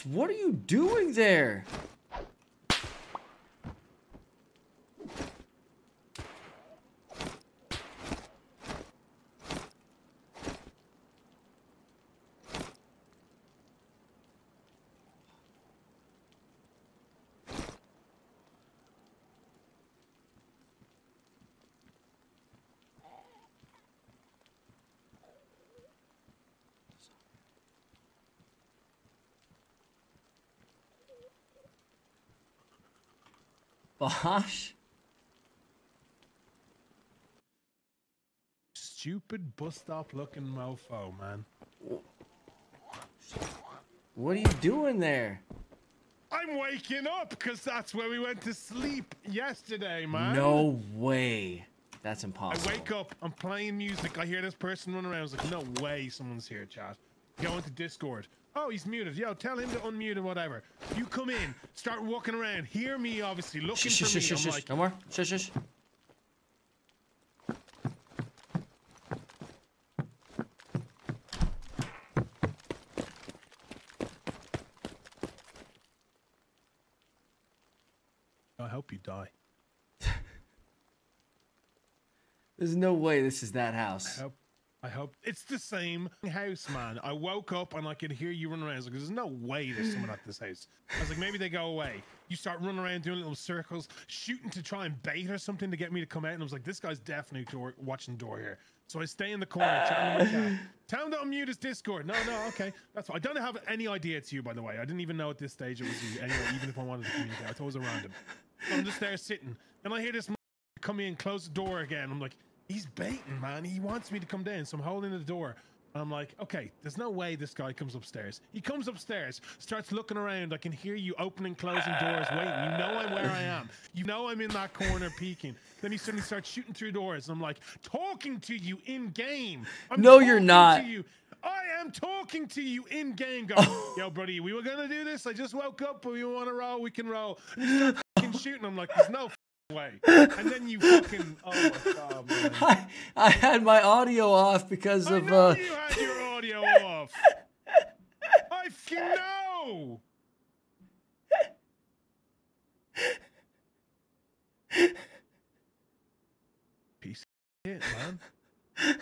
What are you doing there? Bosch? Stupid bus stop looking mofo, man. What are you doing there? I'm waking up because that's where we went to sleep yesterday, man. No way. That's impossible. I wake up, I'm playing music, I hear this person running around. I was like, no way someone's here, chat. Go into Discord. Oh, he's muted. Yo, tell him to unmute or whatever. You come in, start walking around, hear me, obviously, looking Shush, for shush, me. shush, shush. like, No more. Shush, shush. I hope you die. There's no way this is that house. I hope, I hope it's the same house, man. I woke up and I could hear you running around. I was like, there's no way there's someone at this house. I was like, maybe they go away. You start running around doing little circles, shooting to try and bait or something to get me to come out. And I was like, this guy's definitely door, watching door here. So I stay in the corner, chatting to my. Tell him to unmute his Discord. No, no, okay. That's fine. I don't have any idea it's you, by the way. I didn't even know at this stage it was you. Anyway, even if I wanted to communicate, I thought it was a random. So I'm just there sitting. And I hear this come in, close the door again. I'm like, he's baiting, man. He wants me to come down. So I'm holding the door. I'm like, okay, there's no way this guy comes upstairs. He comes upstairs, starts looking around. I can hear you opening, closing doors, waiting. You know I'm where I am. You know I'm in that corner peeking. Then he suddenly starts shooting through doors. I'm like, talking to you in game. I'm No, you're not. You. I am talking to you in game. Go, yo, buddy, we were gonna do this. I just woke up, but we want to roll. We can roll. And you start shooting. I'm like, there's no way. And then you fucking, oh my god, man. I, I had my audio off because I of know uh you had your audio off. I know. Piece of shit, man.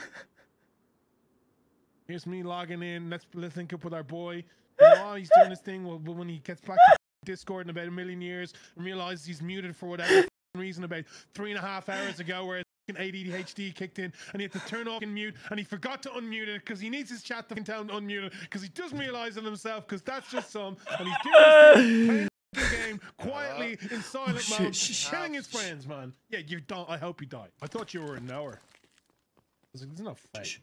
Here's me logging in. Let's let's link up with our boy. Know, oh, he's doing this thing. Well, but when he gets back to Discord in about a million years and realizes he's muted for whatever reason about three and a half hours ago, where his f***ing ADHD kicked in and he had to turn off and mute, and he forgot to unmute it because he needs his chat to f***ing tell him to unmute it because he doesn't realize it himself because that's just some, and he's doing this thing, playing the game quietly uh, in silent Oh, shit, mode, shit, shit. killing his friends, man. Yeah, you're done. I hope you die. I thought you were a knower. I was like, there's no fake.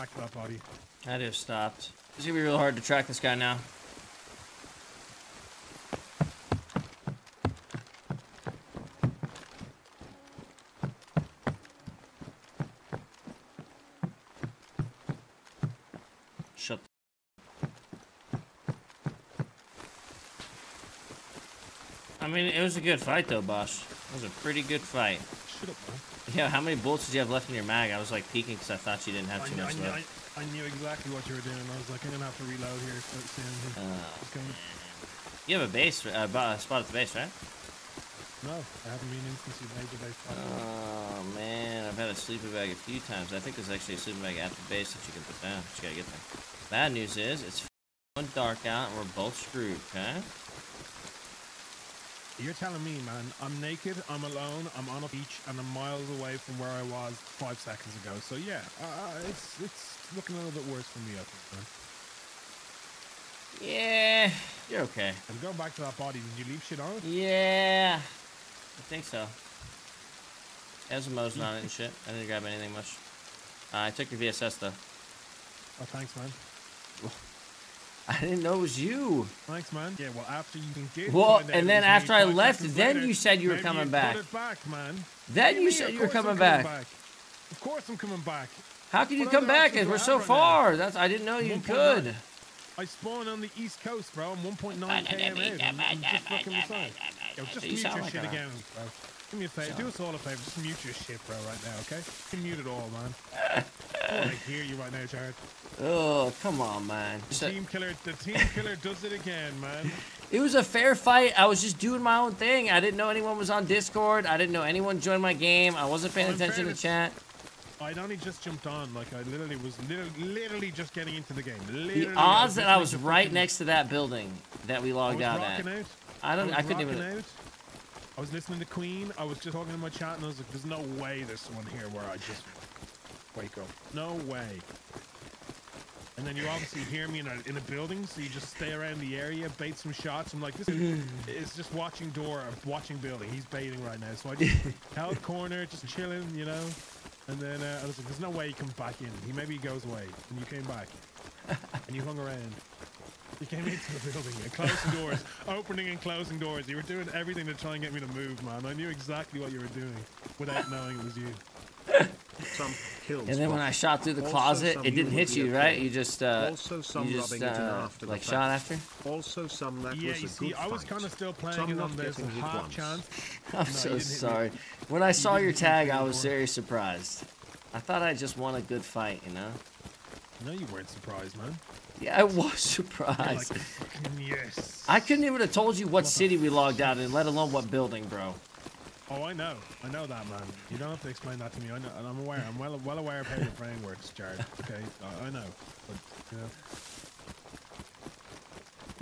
To that body. Just stopped. It's gonna be real hard to track this guy now. Shut. I mean, it was a good fight though, boss. It was a pretty good fight. Shut up, man. Yeah, how many bullets did you have left in your mag? I was like peeking because I thought you didn't have too I, much knew, left. I, I knew exactly what you were doing. I was like, I'm gonna have to reload here soon. Oh, You have a base, uh, bo- spot at the base, right? no, I haven't been in since you made the base. Oh man, I've had a sleeping bag a few times. I think there's actually a sleeping bag at the base that you can put down. You gotta get there. Bad news is it's dark out and we're both screwed. Okay? You're telling me, man, I'm naked, I'm alone, I'm on a beach, and I'm miles away from where I was five seconds ago. So yeah, uh, it's it's looking a little bit worse for me, I think, man. Yeah, you're okay. I'm going back to that body, did you leave shit on? Yeah, I think so. There's a Mosin on it and shit. I didn't grab anything much. Uh, I took your VSS though. Oh, thanks, man. I didn't know it was you. Thanks, man. Yeah, well, after you did Well, and then after I left, then later, you said you were coming you'd back. Put it back, man. Then do you said you were coming coming back. Of course I'm coming back. How can you What come back? As we're so right now? far. That's I didn't know you could. I spawn on the East Coast, bro. I'm 1.9 km out. I'm, I'm just fucking beside. Yo, just You mute your like shit again, bro. Do me a favor. Do us all a favor. Just mute your shit, bro, right now, okay? You can mute it all, man. Oh, I hear you right now, Jared. Oh, come on, man. The team killer, the team killer does it again, man. It was a fair fight. I was just doing my own thing. I didn't know anyone was on Discord. I didn't know anyone joined my game. I wasn't paying Well, attention to fairness- chat. I'd only just jumped on, like I literally was literally, literally just getting into the game. Literally, The odds that I was right next to that building that we logged out at. out. I don't. was I couldn't even. Out. I was listening to Queen. I was just talking to my chat, and I was like, "There's no way there's someone here where I just up. No way." And then you obviously hear me in a in a building, so you just stay around the area, bait some shots. I'm like, "This is just watching door, watching building. He's baiting right now." So I just held corner, just chilling, you know. And then uh, I was like, "There's no way he comes back in. He maybe goes away." And you came back, and you hung around. You came into the building and closing doors, opening and closing doors. You were doing everything to try and get me to move, man. I knew exactly what you were doing without knowing it was you. Some kills. And then when. I shot through the closet, it didn't hit you, right? You just uh, Also some you just rubbing it in uh, after the like fact. shot after. Also some that Yeah, was you a see, good I was fight. kind of still playing Some it not on this half once. chance. I'm No, so you didn't hit me. sorry. When I saw didn't your tag, I was very surprised. I thought I just won a good fight, you know? No, you weren't surprised, man. Yeah, I was You're like, surprised. yes. I couldn't even have told you what city we logged out in, let alone what building, bro. Oh, I know. I know that, man. You don't have to explain that to me. I know, and I'm aware. I'm well, well aware of how your brain works, Jared. Okay, I, I know. But you know,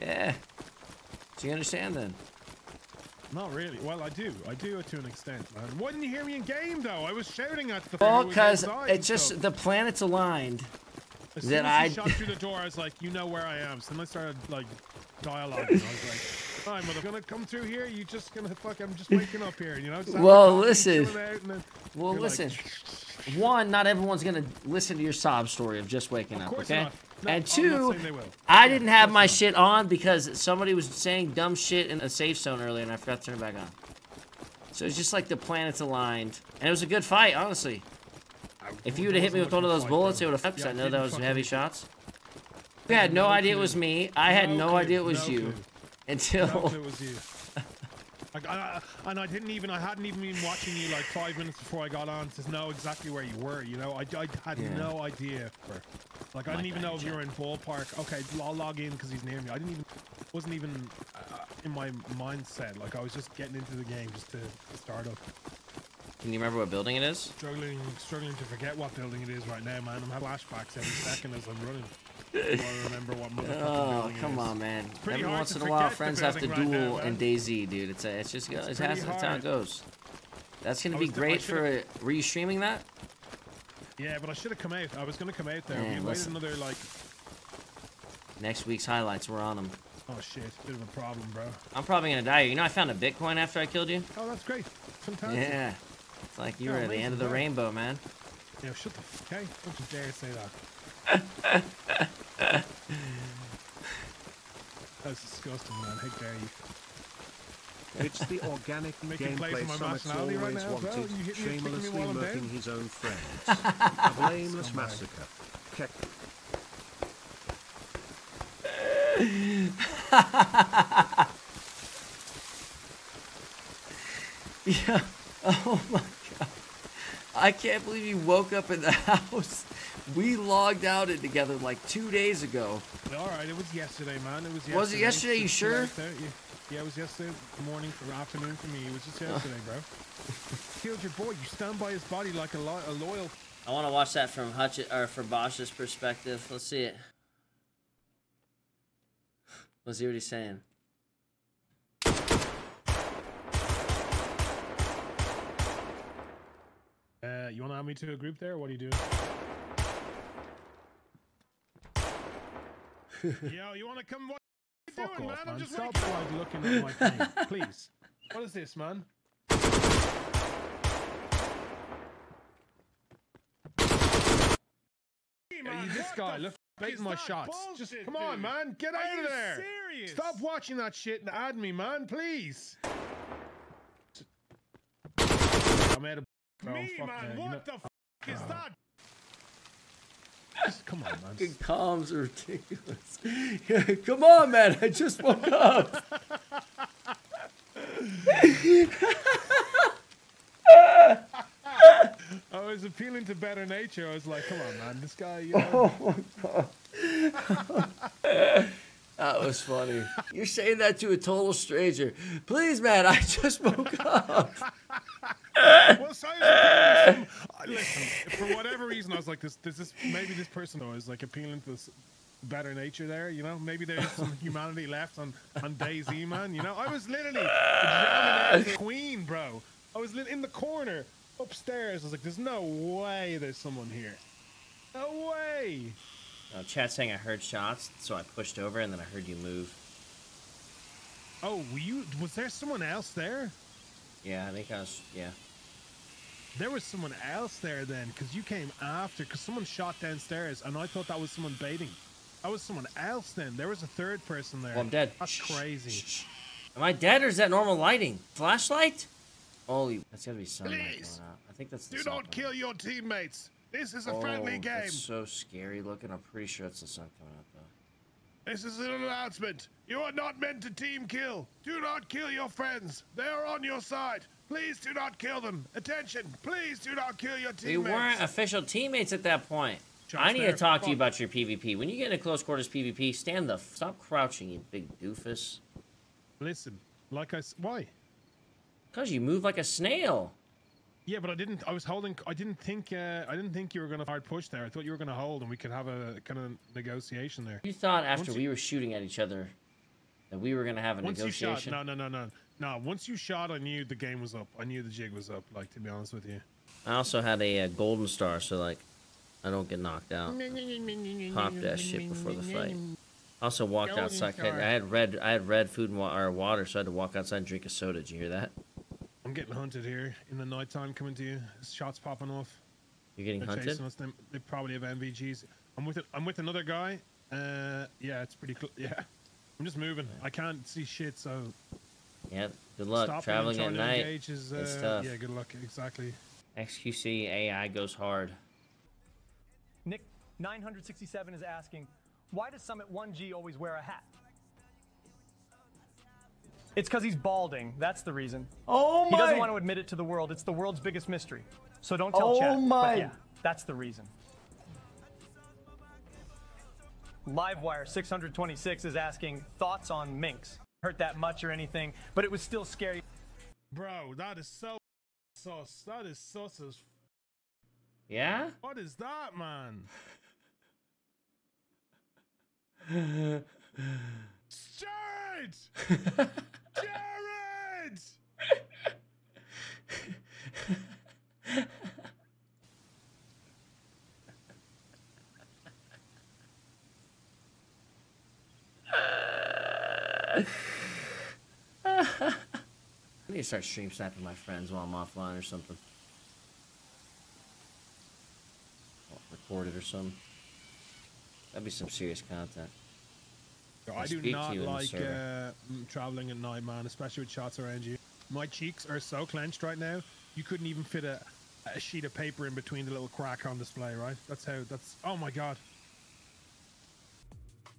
Yeah. Do you understand then? not really. Well, I do. I do to an extent, man. Why didn't you hear me in game though? I was shouting at the. Well, thing. I was because it's just stuff. the planets aligned. As soon that as I- shot through the door, I was like, "You know where I am." So then I started like dialoguing. I was like, "I'm gonna come through here. You just gonna fuck? I'm just waking up here, you know." The Well, oh, listen. and then Well, you're like, listen. One, not everyone's gonna listen to your sob story of just waking Of up, okay? not. No, and two, not saying they will. I Yeah, didn't have my not. shit on because somebody was saying dumb shit in a safe zone earlier, and I forgot to turn it back on. So it's just like the planets aligned, and it was a good fight, honestly. If you would have hit me with one of those bullets, it would have. Yeah, I know that was heavy shots. You had no idea it was me. I had No idea it was you until. It was you. I, I, and I didn't even, I hadn't even been watching you like five minutes before I got on to know exactly where you were, you know? I, I had Yeah. no idea. For, like, I didn't even know if you were in ballpark. Okay, I'll log in because he's near me. I didn't even, wasn't even uh, in my mindset. Like, I was just getting into the game just to, to start up. Can you remember what building it is? Struggling, struggling to forget what building it is right now, man. I'm having flashbacks every second as I'm running. I remember what motherfucking Oh, building it come on, man. Every once in a while, friends have to right now, duel in man. DayZ, dude. It's a, it's just, it's, It's has, that's how it goes. That's gonna be great for. Uh, were you streaming that? Yeah, but I should have come out. I was gonna come out there. Man, we waited another like, Next week's highlights, we're on them. oh shit, bit of a problem, bro. I'm probably gonna die. You know, I found a Bitcoin after I killed you. Oh, that's great. Fantastic. Yeah. It's like you Yeah, were at the end of the amazing, rainbow, man. Yeah, shut the f- okay. Don't you dare say that. That's disgusting, man. How dare you? It's the organic Making plays gameplay on my Summit's nationality right always now, bro. wanted, You hit me- kicking me shamelessly while murking his own friends. a blameless massacre. Keck. Yeah. Oh my god. I can't believe you woke up in the house. We logged out it together like two days ago. All right, it was yesterday, man. It was yesterday. Was it yesterday? You sure? Yeah. yeah, it was yesterday morning for afternoon for me. It was just yesterday, bro. Killed your boy. You stand by his body like a, lo- a loyal. I want to watch that from Hutch or from Bosch's perspective. Let's see it. Let's see what he's saying. You want to add me to a group there? What are you doing? Yo, you want to come? What you Fuck doing, off, man? I'm just Stop like looking at my thing, please. What is this, man? Man, you- this guy, look, baiting my shots. Just bullshit, come on, dude? man. Get Are out of there. serious? Stop watching that shit and add me, man, please. I'm out of. Bro, Me, fuck man. What know- the f is that? Just come on, man. Fucking comms are ridiculous. Yeah, come on, man. I just woke up. I was appealing to better nature. I was like, come on, man. This guy, you oh know. Oh, my God. That was funny. You're saying that to a total stranger. Please, man, I just woke up. Well, so I was appealing to some- I- listen, for whatever reason, I was like, this, this, this maybe this person was like appealing to this better nature there, you know? Maybe there's some humanity left on, on DayZ, man, you know? I was literally the Queen, bro. I was in the corner upstairs. I was like, there's no way there's someone here. No way. Uh, chat saying I heard shots, so I pushed over and then I heard you move. Oh, were you, was there someone else there? Yeah, I think I was. Yeah. There was someone else there then, because you came after, because someone shot downstairs, and I thought that was someone baiting. That was someone else then. There was a third person there. Well, I'm dead. That's Shh, crazy. shh, shh. Am I dead or is that normal lighting? Flashlight? Holy, that's gotta be sunlight Please. I think that's the do not kill your teammates. This is a out. friendly Oh, game. That's so scary looking. I'm pretty sure it's the sun coming out though. This is an announcement. You are not meant to team kill. Do not kill your friends. They are on your side. Please do not kill them. Attention. Please do not kill your We teammates. weren't official teammates at that point. Shots I need there. to talk to you Fuck. about your PvP. When you get in a close quarters PvP, stand the f- stop crouching, you big doofus. Listen, like I s- why? Cause you move like a snail. Yeah, but I didn't. I was holding. I didn't think. Uh, I didn't think you were gonna hard push there. I thought you were gonna hold, and we could have a kind of negotiation there. You thought after Once we you- were shooting at each other that we were gonna have a Once you shot, negotiation. no, no, no, no, no. Once you shot, I knew the game was up. I knew the jig was up. Like to be honest with you. I also had a, uh golden star, so like I don't get knocked out. Pop that shit before the fight. I also walked Golden outside. star. I had red. I had red food and wa- or water, so I had to walk outside and drink a soda. Did you hear that? I'm getting hunted here in the nighttime. Coming to you. Shots popping off. You're getting They're hunted. chasing us. They, they probably have NVGs. I'm with it. I'm with another guy. Uh, yeah, it's pretty cool. Yeah, I'm just moving. I can't see shit, so Yeah. Good luck stopping traveling at night. engage is, It's uh, tough. Yeah, good luck. Exactly. XQC AI goes hard. Nick 967 is asking, why does Summit 1G always wear a hat? It's because he's balding. That's the reason. Oh my! He doesn't want to admit it to the world. It's the world's biggest mystery. So don't tell Oh chat. but my. yeah, that's the reason. Livewire 626 is asking thoughts on Minx. Hurt that much or anything, but it was still scary. Bro, that is so sus. That is sus as. Yeah. What is that, man? Jared! Jared! I need to start stream snapping my friends while I'm offline or something. Or record it or something. That'd be some serious content. Yo, I I do not you in the like uh, mm, traveling at night, man, especially with shots around you. My cheeks are so clenched right now, you couldn't even fit a, a sheet of paper in between the little crack on display, right? That's how, that's, oh my god.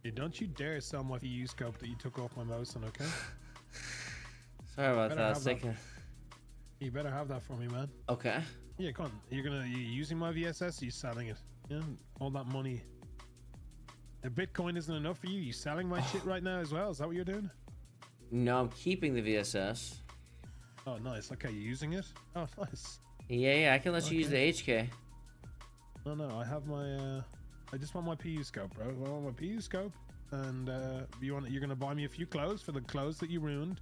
Hey, don't you dare sell my PU scope that you took off my mouse on, okay? Sorry about that. I was have that. thinking. You better have that for me, man. Okay. Yeah, come on. You're gonna, you using my VSS, or you selling it? Yeah, all that money. The Bitcoin isn't enough for you. You selling my shit right now as well? Is that what you're doing? No, I'm keeping the VSS. Oh, nice. Okay, you're using it? Oh, nice. Yeah, yeah, I can let you use the HK. No, no, I have my. uh I just want my PU scope, bro. I want my PU scope, and uh you want you're gonna buy me a few clothes for the clothes that you ruined,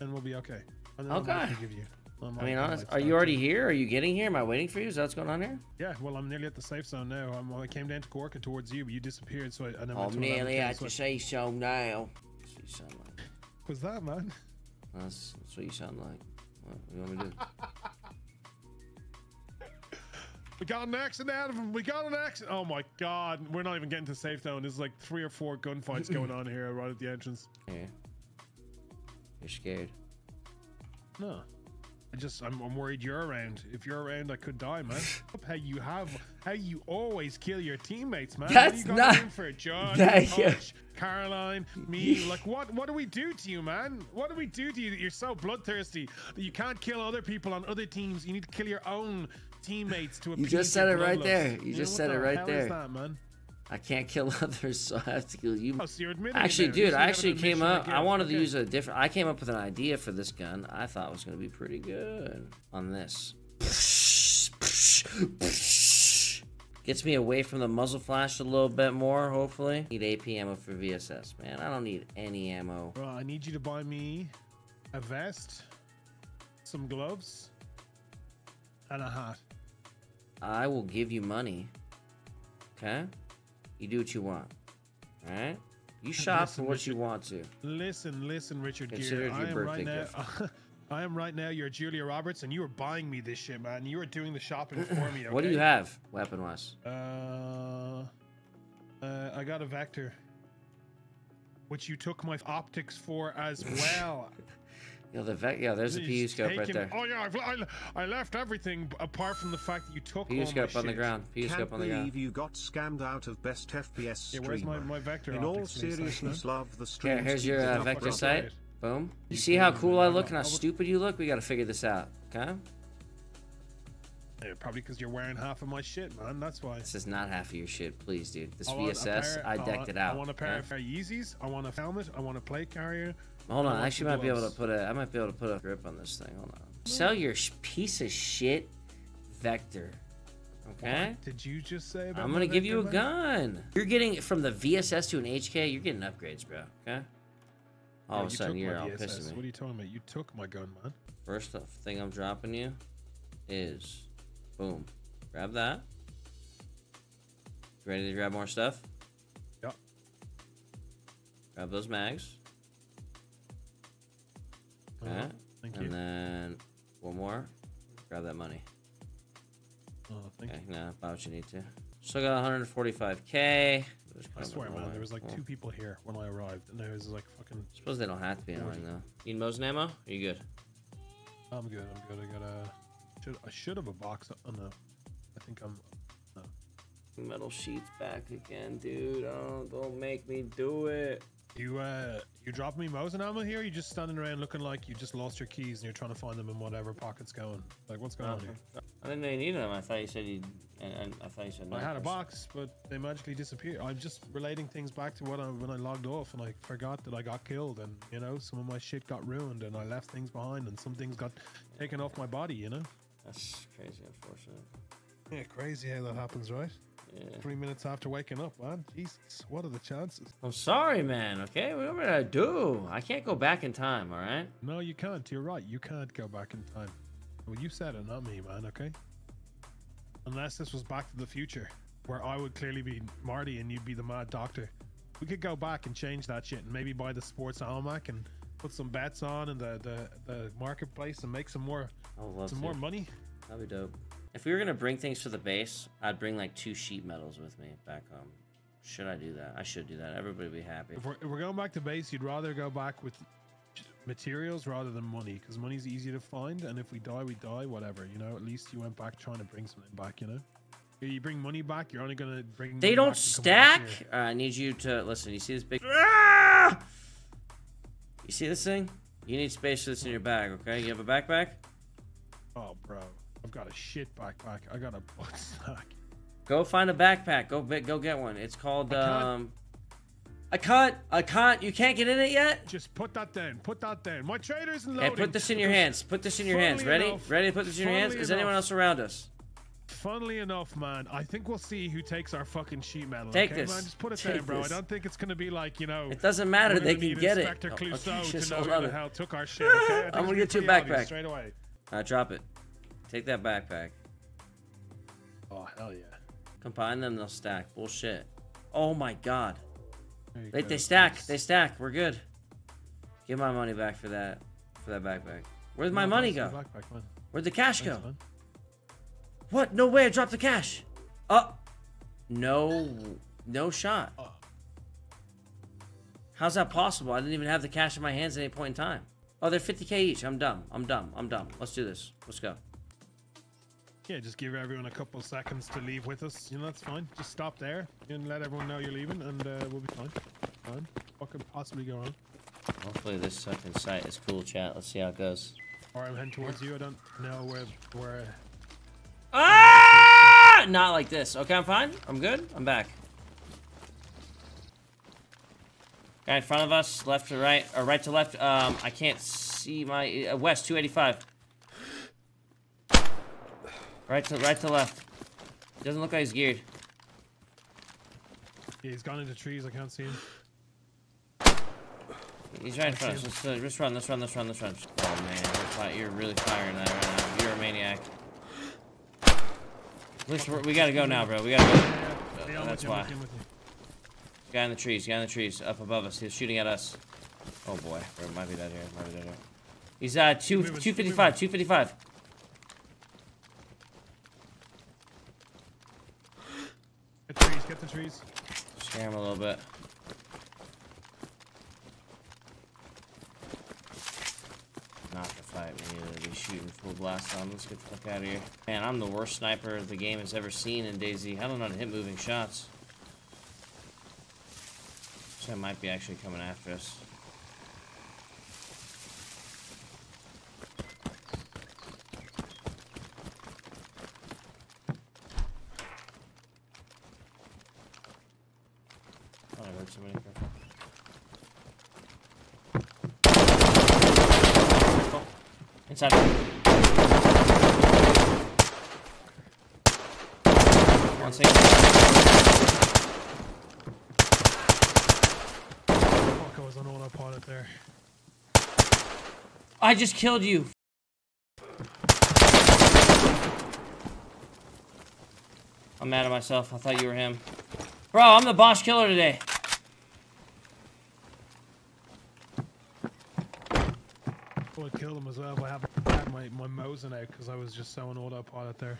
and we'll be okay. And then I'll Okay. you. I'm I mean, honest, are you already here? Are you getting here? Am I waiting for you? Is that what's going on here? Yeah, well, I'm nearly at the safe zone now. I'm, I came down to Cork and towards you, but you disappeared, so I, I went I'm to nearly 11K, at the I- say so now. That's what you sound like. Was that, man? That's, that's what you sound like. What, what do you want me to do? We got an accident out of him. We got an accident. Oh my god, we're not even getting to safe zone. There's like three or four gunfights going on here right at the entrance. Here. You're scared. No. I just I'm, I'm worried you're around. If you're around, I could die, man. how you have how you always kill your teammates, man. That's what not- in for John, That- yeah. Hutch, Caroline, me. Like what what do we do to you, man? What do we do to you that you're so bloodthirsty that you can't kill other people on other teams? You need to kill your own teammates to You just said it right there. You know, just said it right there. that, man? I can't kill others, so I have to kill you. Oh, so you're admitting Actually, dude, I actually came up. I wanted Okay. to use a different. I came up with an idea for this gun. I thought it was going to be pretty good on this. Gets me away from the muzzle flash a little bit more, hopefully. Need AP ammo for VSS, man. I don't need any ammo. Bro, I need you to buy me a vest, some gloves, and a hat. I will give you money. Okay? You do what you want. Alright? You shop Listen, for what you want to. Listen, listen, Richard Consider Gere. I am right now. I am right now. You're Julia Roberts, and you are buying me this shit, man. You are doing the shopping for me. What do you have, weapon wise? Uh, uh, I got a vector, which you took my optics for as well. Yo, the vec- yeah, there's a PU scope right taken- there. Oh yeah, I've, I, I left everything apart from the fact that you took PU all my scope on the ground. PU Can't scope on the believe ground. you got scammed out of best FPS Yeah, streamer. where's my, my vector In all optics, please? Thank you. seriousness, love the stream. Here, here's your uh, vector fucking sight. Boom. You You see how cool I I look and how stupid you look? We gotta figure this out, okay? Yeah, probably because you're wearing half of my shit, man. That's why. This is not half of your shit, please, dude. This I VSS, pair- I want- decked it out. I want a pair okay? of Yeezys. I want a helmet. I want a plate carrier. Hold on, I want actually might be able to put a. I might be able to put a grip on this thing. Hold on. Sell your sh- piece of shit vector. Okay. What did you just say about I'm gonna give you a gun. You're getting from the VSS to an HK. You're getting upgrades, bro. Okay. All Yeah, of a sudden, you're all VSS. pissing What are you talking about? You took my gun, man. First off, thing I'm dropping you is, boom, grab that. You Ready to grab more stuff? Yep. Grab those mags. Okay. Uh-huh. Thank you. And then one more. Grab that money. Oh, thank Okay, you. nah, about what you need to. Still got 145k. Just I swear, man, there was like two people here when I arrived, and there was like fucking. Suppose they don't have to be annoying though. Need Mosin ammo? Are you good? I'm good. I'm good. I got a. Should I should have a box? Oh no, I think I'm. Metal sheets back again, dude. Oh, don't make me do it. You uh, you dropping me Mosin ammo here? You just standing around looking like you just lost your keys and you're trying to find them in whatever pocket's going. Like what's going on here? I didn't know you needed them. I thought you said you. And, and I thought you said. I had a box, but they magically disappeared. I'm just relating things back to what I when I logged off and I forgot that I got killed and you know some of my shit got ruined and I left things behind and some things got taken off my body. You know. That's crazy, unfortunate. Yeah, crazy how that happens, right? Yeah. Three minutes after waking up, man. Jesus, what are the chances? I'm sorry, man. Okay, what am I gonna do? I can't go back in time. All right. No, you can't. You're right. You can't go back in time. Well, you said it, not me, man. Okay. Unless this was Back to the Future, where I would clearly be Marty and you'd be the Mad Doctor. We could go back and change that shit and maybe buy the sports almanac and put some bets on in the the, the marketplace and make some more I would love some to. more money. That'd be dope. If we were gonna bring things to the base, I'd bring like two sheet metals with me back home. Should I do that? I should do that. Everybody would be happy. If we're, if we're going back to base, you'd rather go back with materials rather than money because money's easy to find and if we die we die whatever you know at least you went back trying to bring something back you know If you bring money back you're only gonna bring They don't back to come back stack. Uh, I need you to listen. You see this big? Ah! You see this thing? You need space for this in your bag. Okay. You have a backpack. oh bro i've got a shit backpack i got a butt stack Go find a backpack. Go go get one. It's called I um. I can't. I can't. You can't get in it yet. just put that down put that down my trader isn't Hey, put this in your hands. Put this in your hands. Ready? enough- Ready to put this in your hands? funnily Is anyone else around us? Funnily enough man i think we'll see who takes our fucking sheet metal Take okay, this. man just put it Take down bro this. i don't think it's gonna be like you know It doesn't matter. They can need get it. Inspector Oh, okay, to know hold who the hell took our shit. Okay? I think I'm gonna get you a backpack. straight away. Uh, drop it. Take that backpack. Oh hell yeah. Combine them, they'll stack. Bullshit. Oh my god. They, go. they stack. They stack. We're good. Give my money back for that. For that backpack. Where'd my No, money go? for the Backpack. Where'd the cash Thanks, go? man. What? No way. I dropped the cash. Oh. No. No shot. Oh. How's that possible? I didn't even have the cash in my hands at any point in time. Oh, they're 50k each. I'm dumb. I'm dumb. I'm dumb. Let's do this. Let's go. Yeah, just give everyone a couple seconds to leave with us. You know, that's fine. Just stop there and let everyone know you're leaving, and uh, we'll be fine. Fine. What could possibly go wrong? Hopefully this second site is cool, chat. Let's see how it goes. Or I'm heading towards you. I don't know where where. Ah! Not like this. Okay, I'm fine. I'm good. I'm back. Guy in front of us, left to right, or right to left. Um, I can't see my uh, west 285. Right to right to left. Doesn't look like he's geared. Yeah, he's gone into trees. I can't see him. He's right in front of us. Let's, uh, let's run. Let's run. Let's run. Let's run. Oh man, you're really firing that right now. You're a maniac. Listen, we gotta go now, bro. We gotta go. Yeah, yeah, I'm that's with you, I'm why. with you, I'm with you. Guy in the trees, guy in the trees, up above us. He's shooting at us. Oh boy, it might be that here, might be that here. He's uh two two fifty five, two fifty five. Get the trees. Get the trees. Scare him a little bit. Not the fight we need to be shooting full blast on. Let's get the fuck out of here. Man, I'm the worst sniper the game has ever seen in DayZ. I don't know how to hit moving shots. So it might be actually coming after us. Oh, I heard somebody. Careful. Careful. Inside. One second. Fuck, I was on autopilot there. I just killed you. I'm mad at myself. I thought you were him. Bro, I'm the boss killer today. I killed him as well. But I had my my Mosin out because I was just so on autopilot there.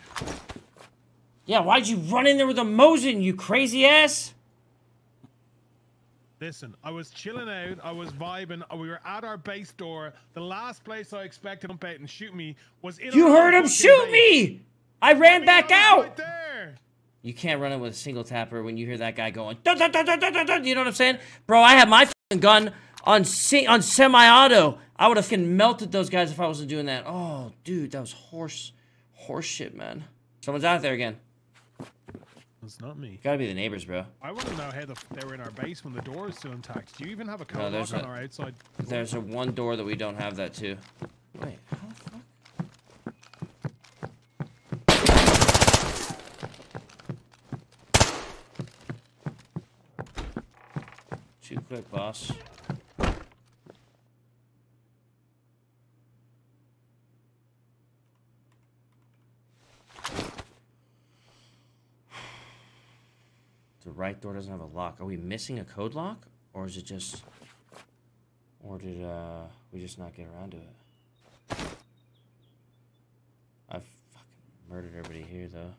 Yeah, why'd you run in there with a Mosin, you crazy ass? Listen, I was chilling out. I was vibing. uh, We were at our base door. The last place I expected him to jump out and shoot me was in. You heard him shoot base. me! I ran I back out! Right there. You can't run it with a single tapper when you hear that guy going dun, dun, dun, dun, dun, dun, dun. You know what I'm saying? Bro, I had my fing gun on si on semi-auto. I would have fucking melted those guys if I wasn't doing that. Oh, dude, that was horse horse shit, man. Someone's out there again. It's not me. Gotta be the neighbors, bro. I want to know how the f- they were in our base when the door is still intact. Do you even have a code No, there's lock on a- our outside? There's a one door that we don't have that too. Wait, how the fuck? Too quick, boss. The right door doesn't have a lock. Are we missing a code lock? Or is it just... Or did uh, we just not get around to it? I've fucking murdered everybody here, though.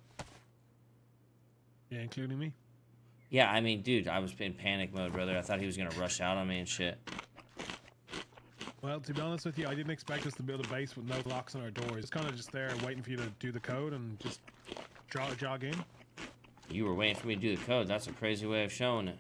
Yeah, including me. Yeah, I mean, dude, I was in panic mode, brother. I thought he was gonna rush out on me and shit. Well, to be honest with you, I didn't expect us to build a base with no locks on our doors. It's kind of just there waiting for you to do the code and just jog, jog in. You were waiting for me to do the code. That's a crazy way of showing it.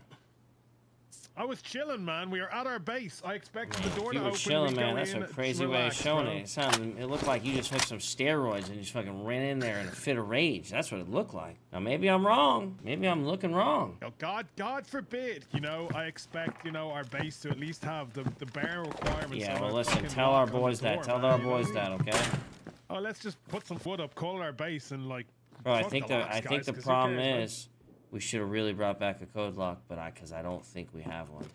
I was chilling, man. We are at our base. I expected the door to open. chilling, we'd man. That's a crazy way of showing bro. it. It sounded, it looked like you just took some steroids and just fucking ran in there in a fit of rage. That's what it looked like. Now maybe I'm wrong. Maybe I'm looking wrong. You God, God forbid, you know, I expect, you know, our base to at least have the, the bare requirements. Yeah, well, listen. Tell our lock on the boys that. door, Tell our you boys that. Okay. Oh, let's just put some wood up, call our base, and like. Bro, I think the locks, I think guys, the problem cares, is we should have really brought back a code lock, but I because I don't think we have one.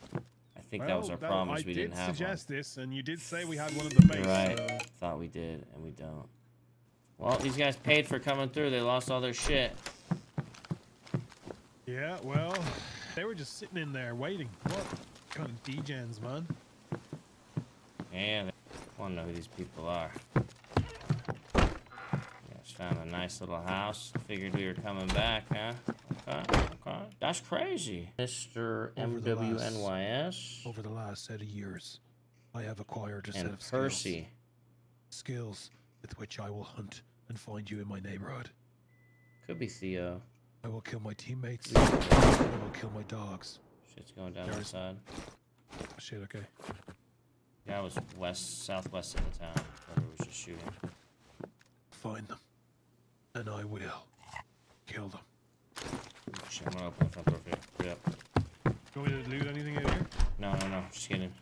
I think that was our Well, problem. I we did didn't have suggest this, and you did say we had one of the base. one. Right. so- Thought we did, and we don't. Well, these guys paid for coming through. They lost all their shit. Yeah, well, they were just sitting in there waiting. What kind of degens, man? Yeah, I want to know who these people are. Found a nice little house. Figured we were coming back, huh? Okay, okay. That's crazy. Mr. Over the MWNYS Over the last set of years, I have acquired a set of skills. Percy. Skills with which I will hunt and find you in my neighborhood. Could be Theo. I will kill my teammates. I will kill my dogs. Shit's going down There that is- side. Oh, shit, okay. Guy was west, southwest of the town. Whoever was just shooting. Find them. And I will kill them. Shit, I'm gonna open the front door for you. Hurry up. You want me to loot anything in here? No, no, no. Just kidding.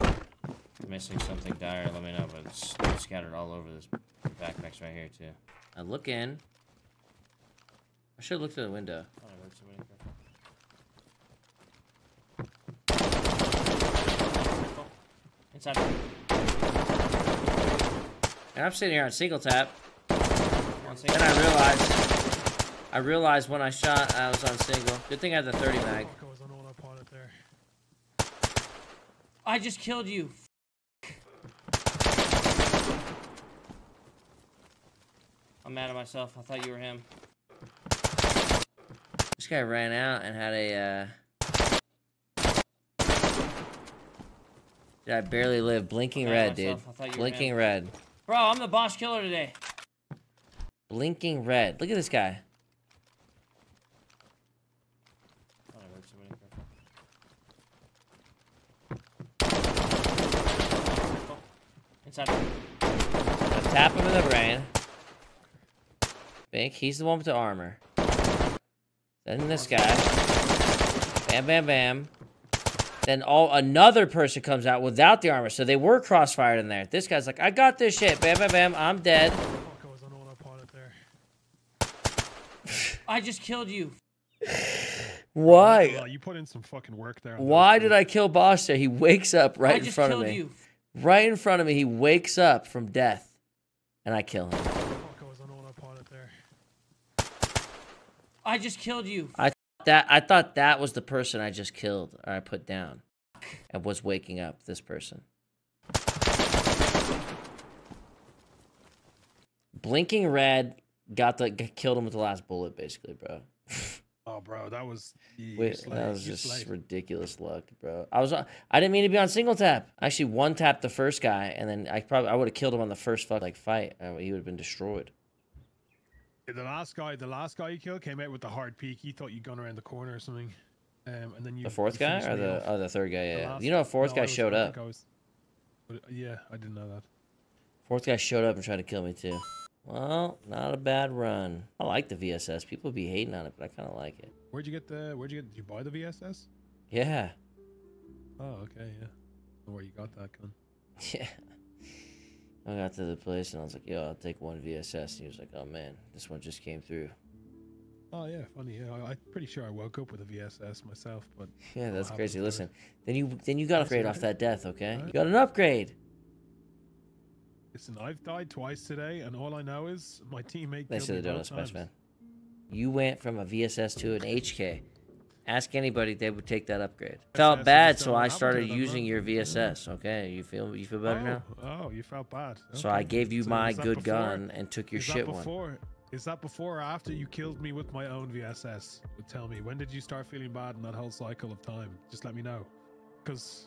If you're missing something dire, let me know, but it's scattered all over this backpack's right here, too. I look in. I should have looked through the window. Oh, I heard somebody careful. Inside. And I'm sitting here on single tap. On single Then I realized, I realized when I shot, I was on single. Good thing I had the 30 mag. I was on autopilot there. I just killed you. I'm mad at myself. I thought you were him. This guy ran out and had a, uh... Dude, I barely live. Blinking at red, dude. myself. I thought you were Blinking red. Bro, I'm the boss killer today. Blinking red. Look at this guy. Oh. Inside. I tap him in the brain. Bink, he's the one with the armor. Then this guy. Bam, bam, bam. Then all another person comes out without the armor, so they were crossfired in there. This guy's like, I got this shit. Bam, bam, bam. I'm dead. Fuck, I was on autopilot there. I just killed you. Why? Well, you put in some fucking work there. Why did I kill Boss there? He wakes up right I in front of killed me. you. Right in front of me, he wakes up from death, and I kill him. Fuck, I was on autopilot there. I just killed you. That I thought that was the person I just killed or I put down, and was waking up. This person. Blinking red got the killed him with the last bullet, basically, bro. Oh, bro, that was. Wait, that was just slayed. ridiculous luck, bro. I was I didn't mean to be on single tap. I actually one tapped the first guy, and then I probably I would have killed him on the first fuck like fight. Uh, he would have been destroyed. The last guy, the last guy you killed came out with the hard peak. He thought you'd gone around the corner or something. Um, and then you. The fourth you guy or the oh the third guy? Yeah, last- you know, a fourth no, guy was- showed up. I was- uh, yeah, I didn't know that. Fourth guy showed up and tried to kill me too. Well, not a bad run. I like the VSS. People be hating on it, but I kind of like it. Where'd you get the? Where'd you get? Did you buy the VSS? Yeah, Oh, okay, yeah. Where you got that gun? yeah. I got to the place and I was like, "Yo, I'll take one VSS." And he was like, "Oh man, this one just came through." Oh yeah, funny. Yeah, I, I'm pretty sure I woke up with a VSS myself, but Yeah, that's crazy. Listen, then you then you got upgrade off that death, okay? You got an upgrade. listen, I've died twice today, and all I know is my teammate. Thanks to the me donut both man. You went from a VSS to an HK. Ask anybody, they would take that upgrade. Felt bad, so I started using your VSS. Okay, you feel you feel better oh, now. Oh, you felt bad. So I gave you my good gun and took your is shit that one. before? Is that before or after you killed me with my own VSS? Tell me, when did you start feeling bad in that whole cycle of time? Just let me know. Because,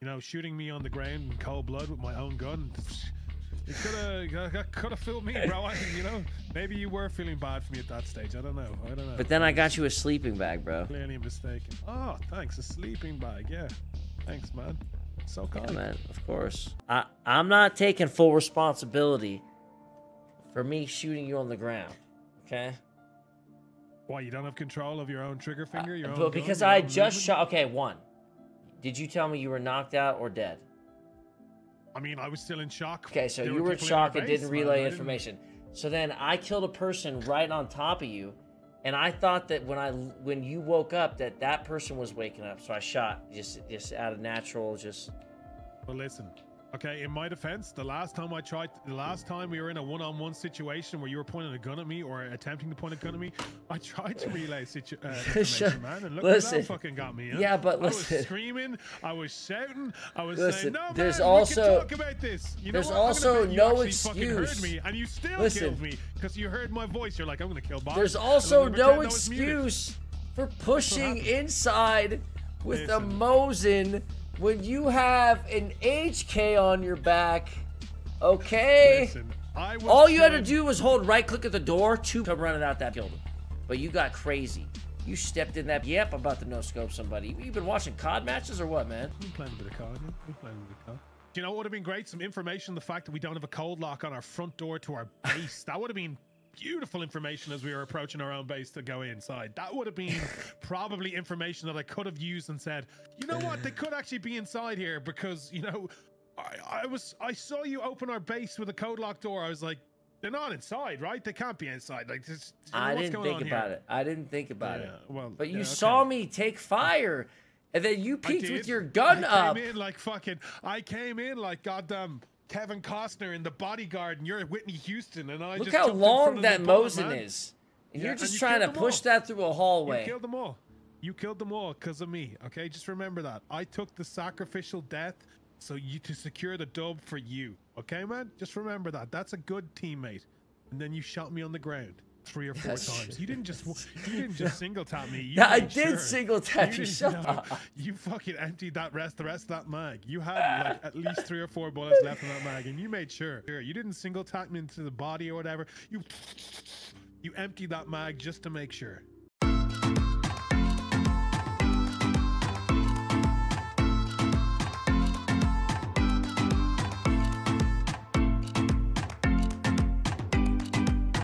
you know, shooting me on the ground in cold blood with my own gun, it could have could have filled me, bro. I, you know, maybe you were feeling bad for me at that stage. I don't know. I don't know. But then I got you a sleeping bag, bro. clearly mistaken. Oh, thanks. A sleeping bag. Yeah. Thanks, man. So kind. Yeah, man, of course. I I'm not taking full responsibility for me shooting you on the ground. Okay? Why you don't have control of your own trigger finger? Your own Uh, gun, because your I own just movement? shot. Okay, one. Did you tell me you were knocked out or dead? I mean, I was still in shock. Okay, so There you were in shock and didn't relay didn't- information. So then I killed a person right on top of you, and I thought that when I when you woke up that that person was waking up, so I shot just just out of natural just. But listen, okay, in my defense, the last time I tried, the last time we were in a one-on-one situation where you were pointing a gun at me or attempting to point a gun at me, I tried to relay situ- uh, information, man, and look Listen. fucking got me. Huh? Yeah, but I listen. was screaming, I was shouting, I was Listen, saying, no, there's man, also- can talk about this. You know there's what? Also you no fucking heard excuse. me, and you still Listen. killed me because you heard my voice. You're like, I'm gonna kill Bob. There's also no pretend I was muted. excuse for pushing inside with a Listen. Mosin when you have an HK on your back. Okay. Listen, I All you had to do was hold right click at the door to come running out that building. But you got crazy. You stepped in that. Yep, I'm about to no scope somebody. You've been watching COD matches or what, man? We playing a bit of COD. Yeah? We playing a bit of card. Do you know what would have been great? Some information. The fact that we don't have a code lock on our front door to our base. that would have been beautiful information as we were approaching our own base to go inside. That would have been probably information that I could have used and said, you know what? They could actually be inside here because you know, I, I was I saw you open our base with a code lock door. I was like, they're not inside, right? They can't be inside. Like, this, you know, I what's didn't going think on about here? it. I didn't think about Yeah, it. well, But you yeah, saw me take fire, and then you I peeked with your gun I up. came in like fucking. I came in like goddamn Kevin Costner in The Bodyguard, and you're Whitney Houston, and I Look just how jumped in front long that Mosin is. And Yeah, you're and just you trying to push all. that through a hallway. You killed them all. You killed them all because of me. Okay, just remember that. I took the sacrificial death so you to secure the dub for you. Okay, man. Just remember that. That's a good teammate. And then you shot me on the ground three or four times. You didn't just you didn't just single tap me. You Yeah, I did sure. single tap you. Shut know. up. You fucking emptied that rest the rest of that mag. You had like at least three or four bullets left in that mag, and you made sure. Sure, You didn't single tap me into the body or whatever. You you emptied that mag just to make sure.